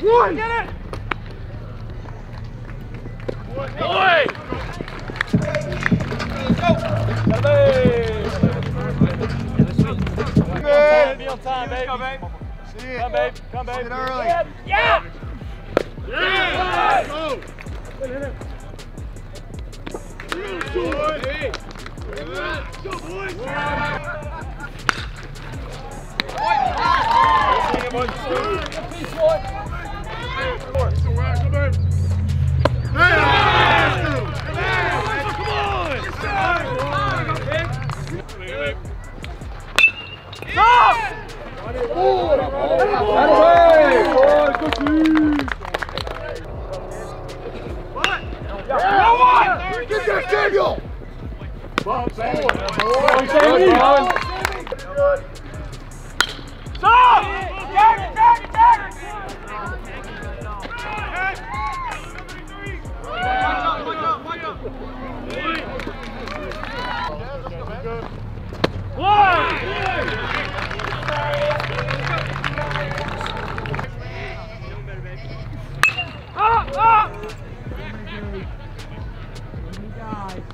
One! Get it! Good. Be on time, baby. Come, babe. See it. Come, babe. Come, babe. Get early. Yeah. Get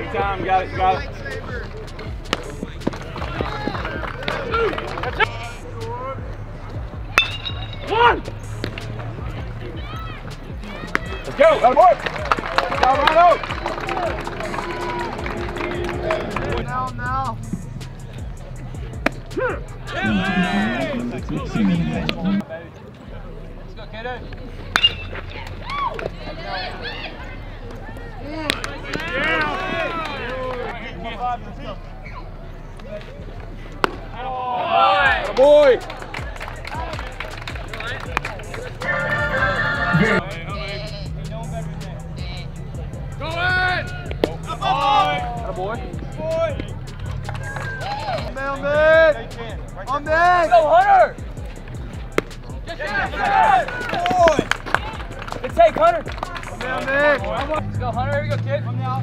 Take time. Got it. Got it. One. Let's go. That boy. Go out. Now, now. Boy. Boy. I'm Nick. Go, Hunter! Good take, Hunter. I'm down, Nick. Let's go, Hunter. Here we go, kid. Come now.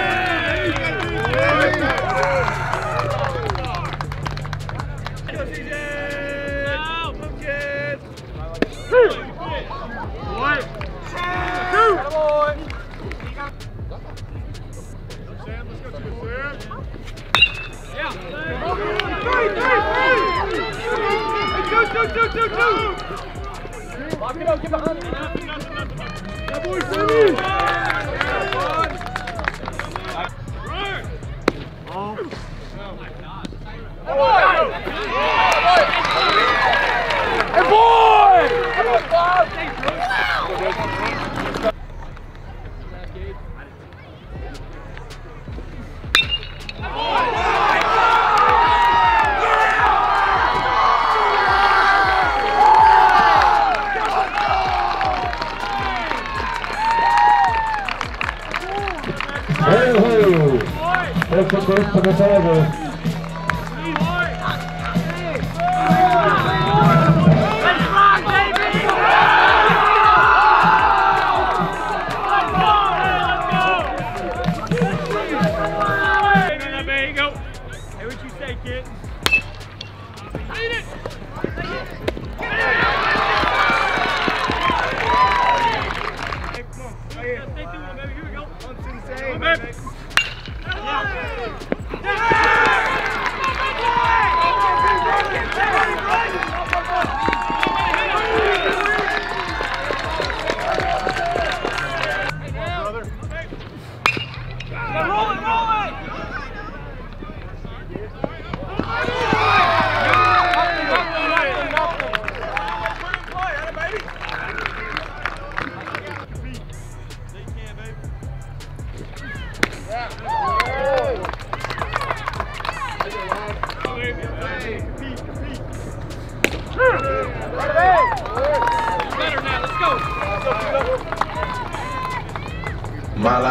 You go. Oh. Give him a chair. Lock it up. Get behind it. Hey, There you go. Hey, what you?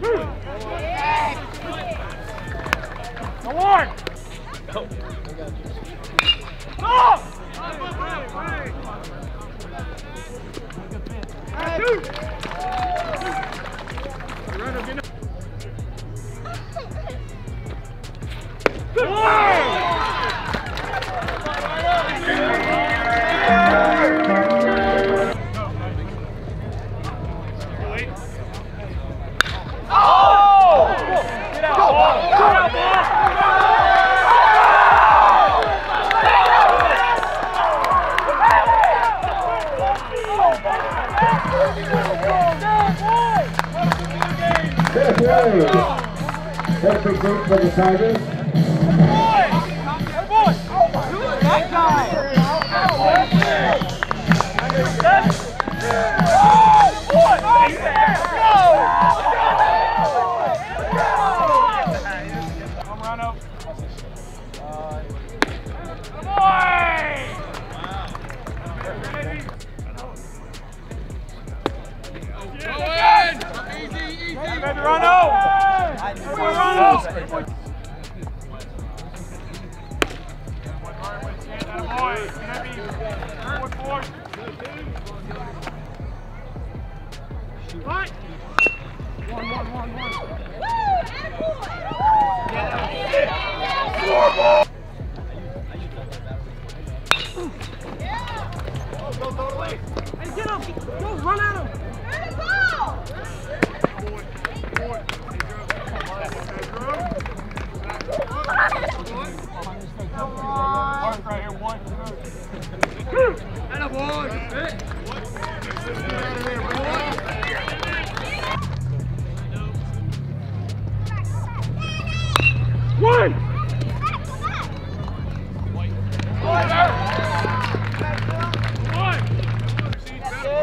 Perfect group for the Tigers. Go run out